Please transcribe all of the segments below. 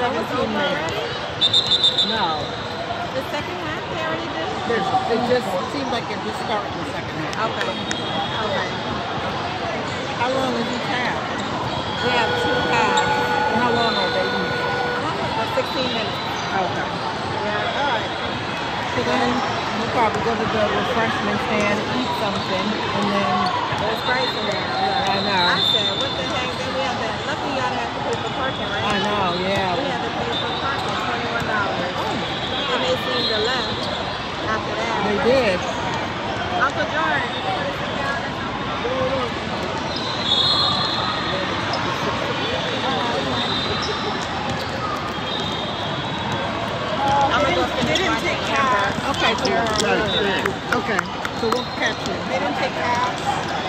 17 minutes. No. The second half, they already did? There's, it just seemed like it just started the second half. Okay. Okay. How long is each half? We have two halves. And how long are they each? Uh, 16 minutes. Okay. Yeah, all right. So then we'll probably go to the refreshment stand, eat something, and then There's price in there. I know. I said, what the heck? Then we have to, luckily y'all have to pay for parking, right? I know, yeah. We yeah. had to pay for parking, twenty-one dollars. And they seemed to left after that. They did. Uncle Jordan, you want to sit down or something? I'm gonna go finish watching Amber. Okay, cool. Okay, so we'll catch you. They didn't take cabs.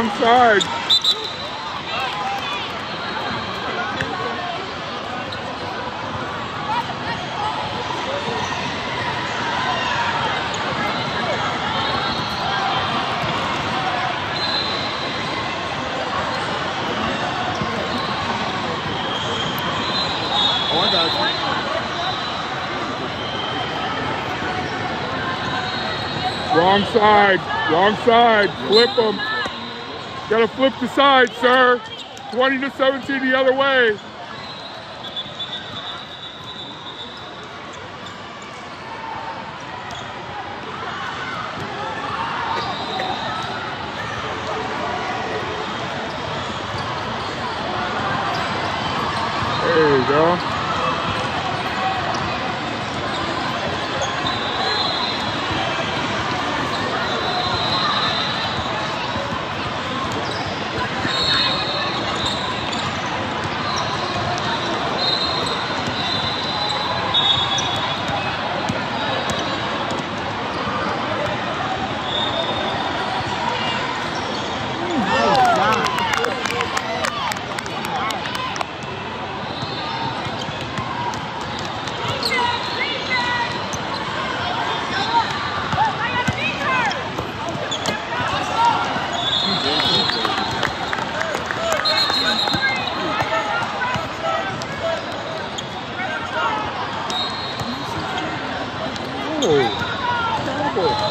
Wrong side. Oh, I got you. Wrong side. Wrong side. Flip them. Gotta flip the side, sir. 20 to 17 the other way. There you go. Oh, terrible.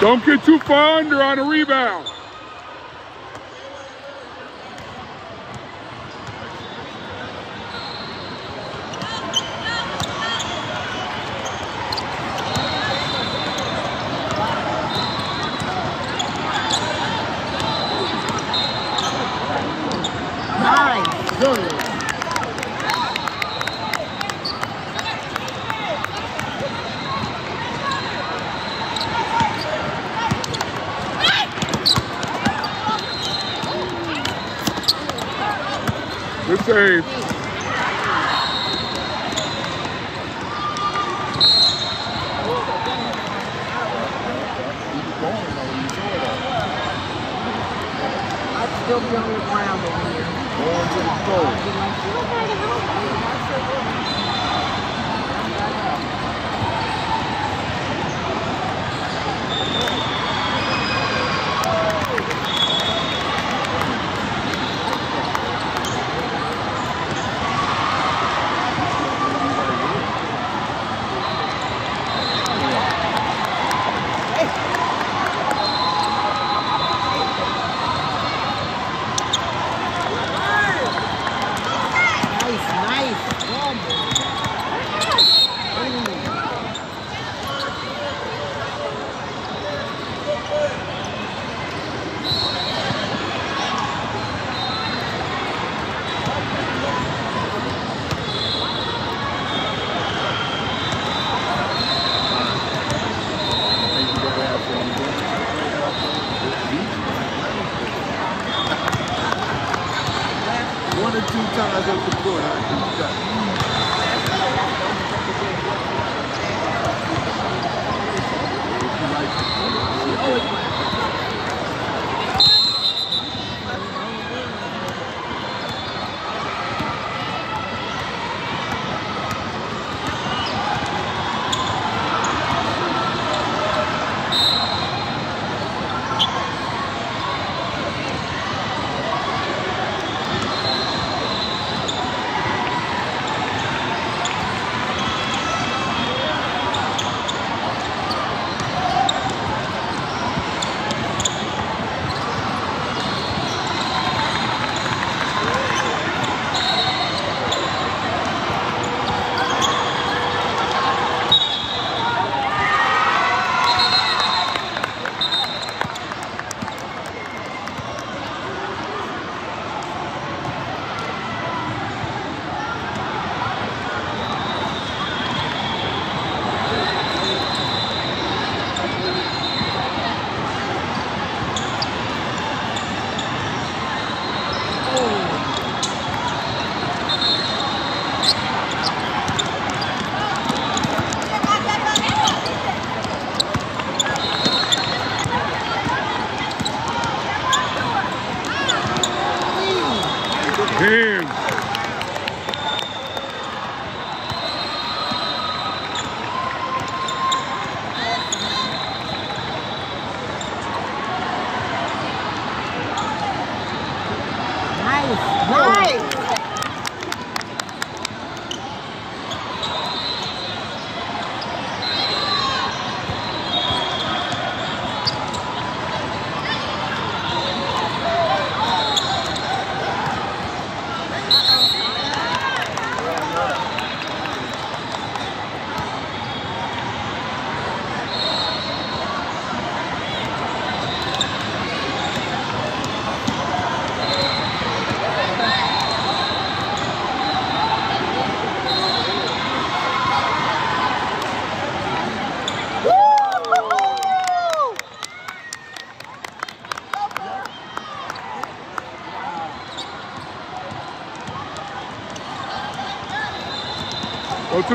Don't get too far under on a rebound.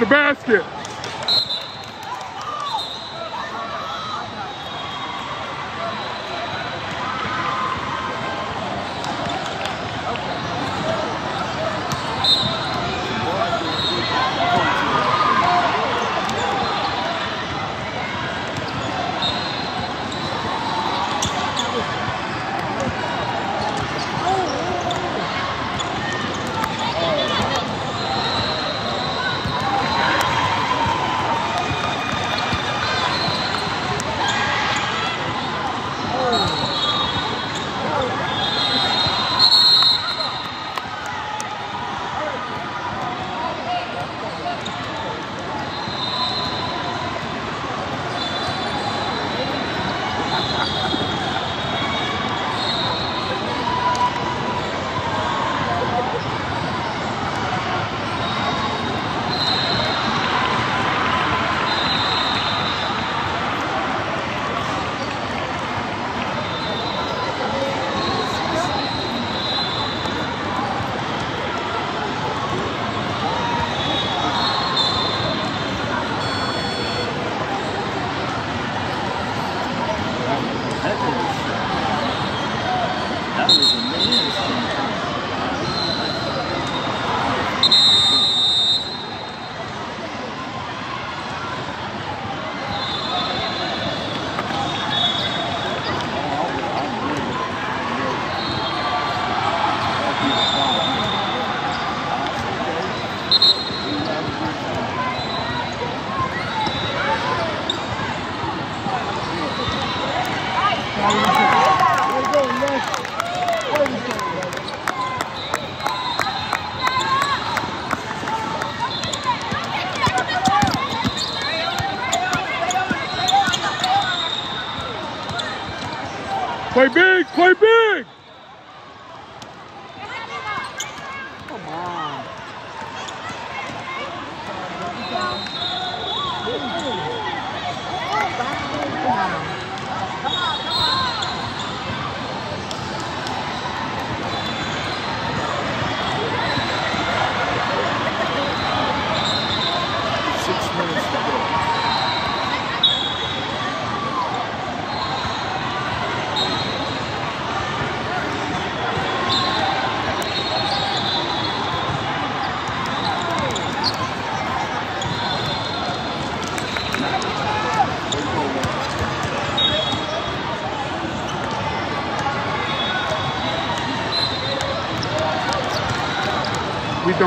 the basket.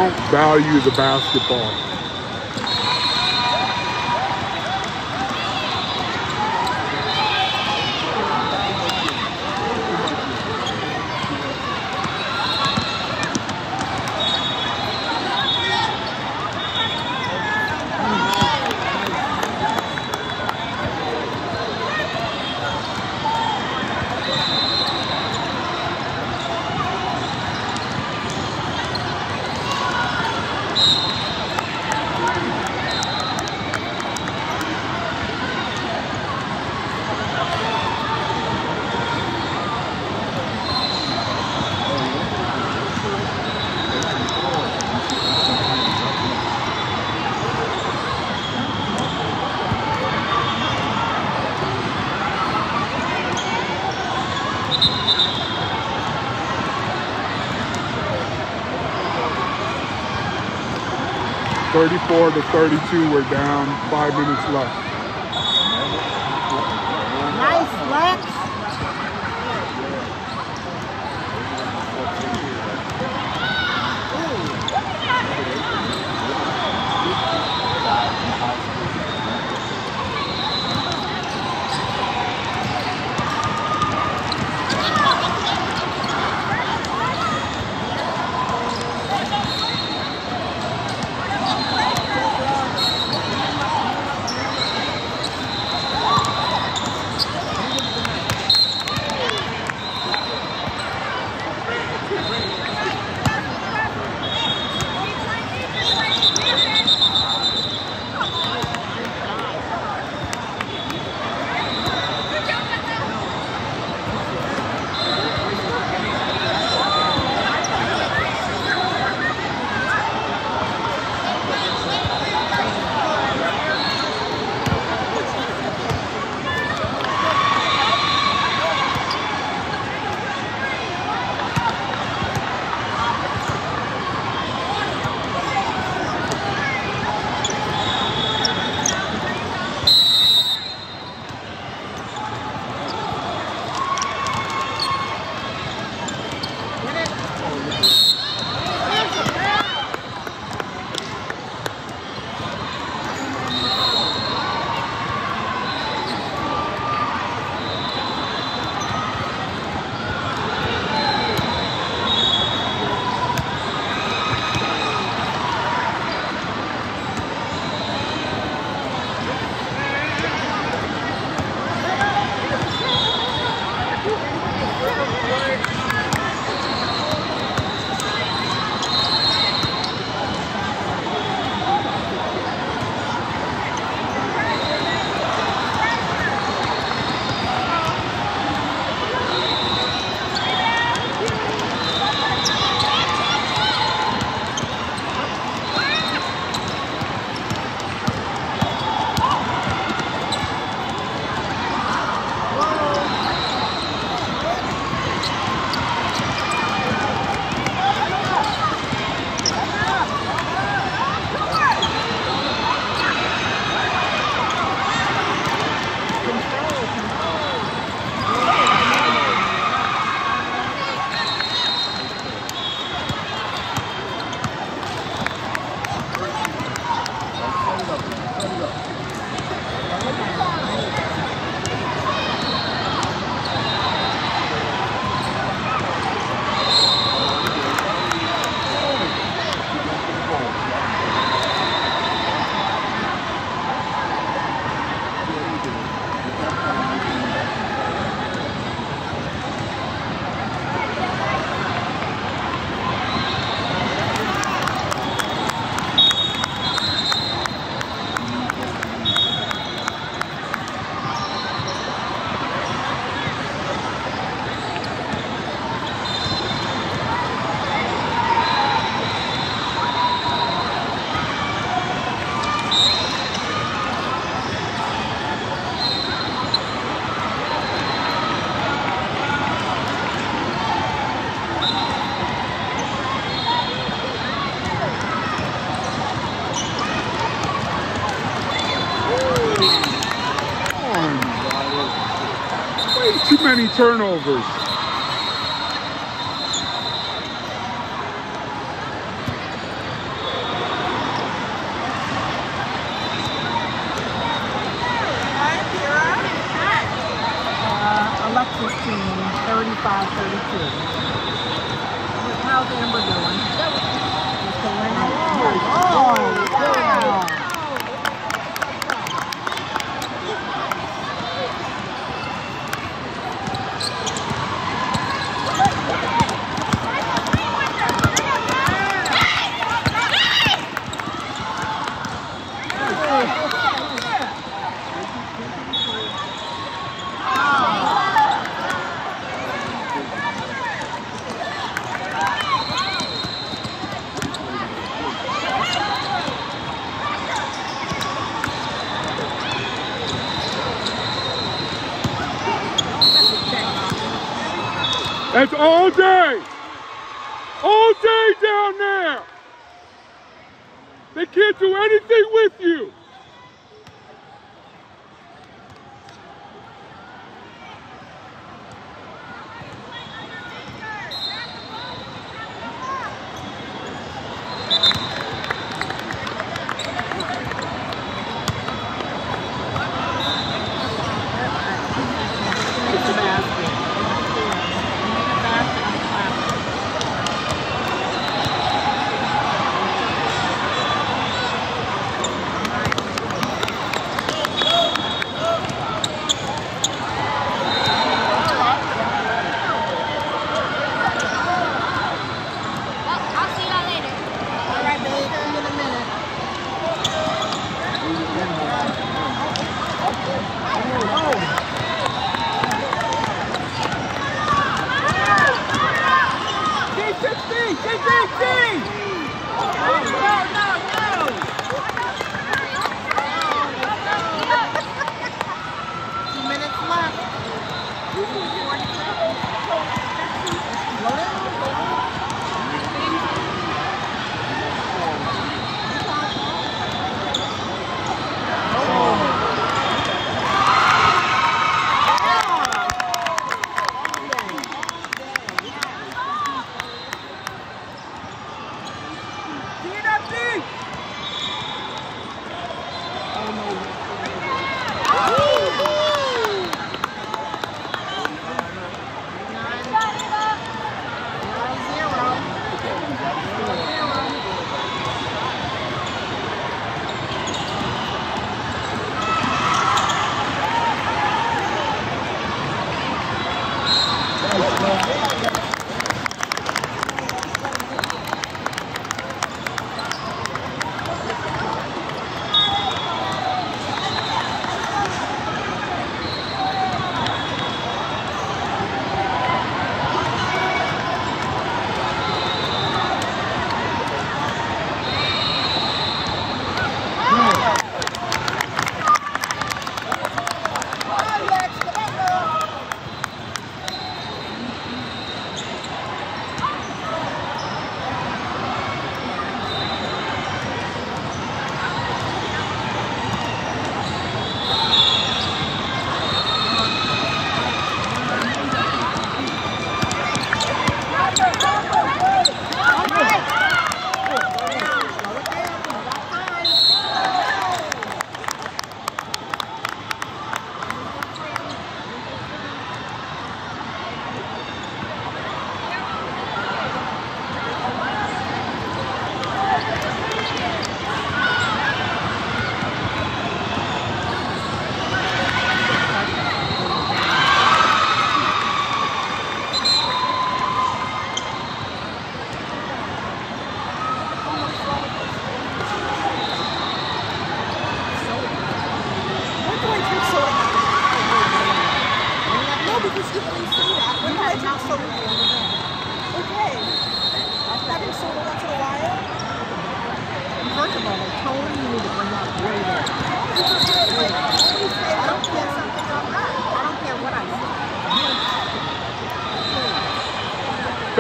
Don't value the basketball. Thirty-four to thirty-two. We're down. Five minutes left. Turnovers.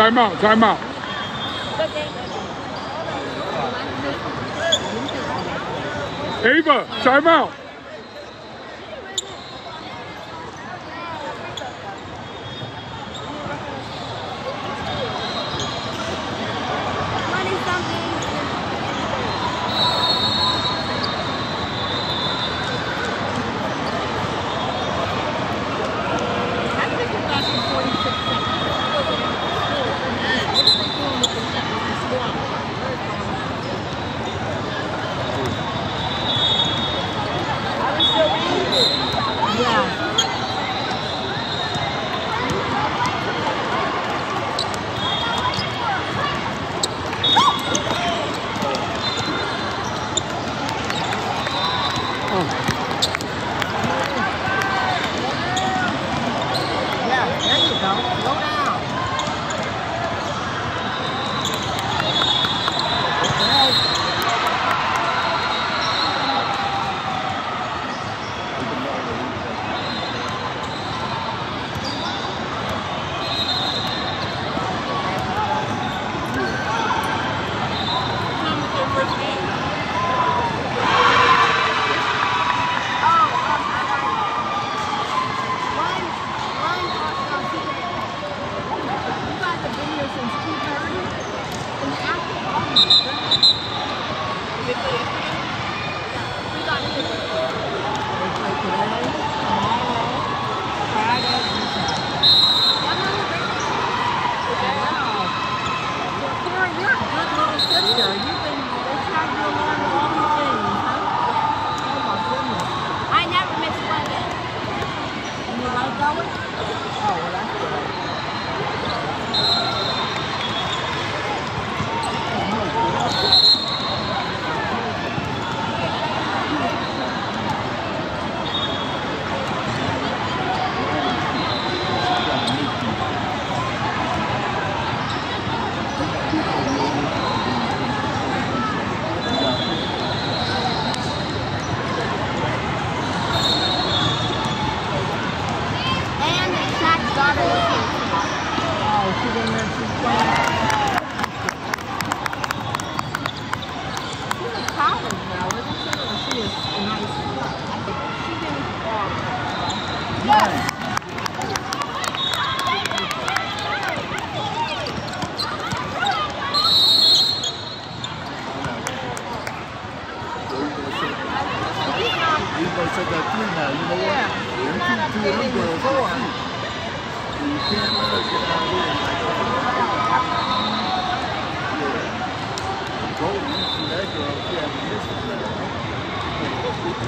Time out, time out. Ava, time out.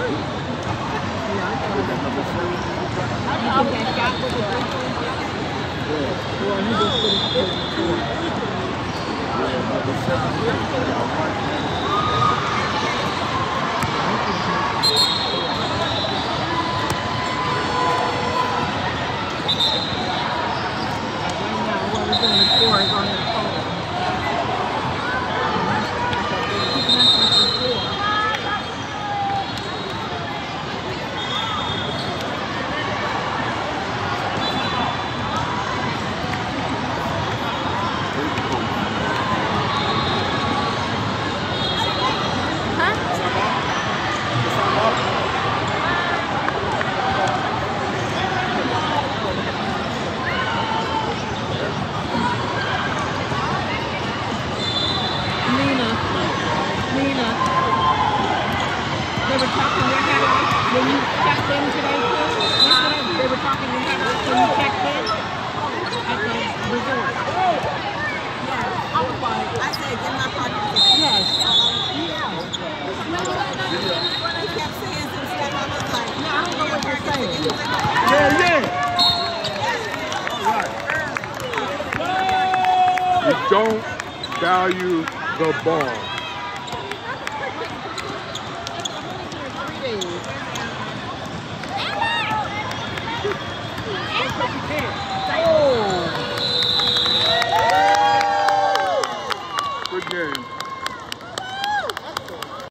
Yeah, but the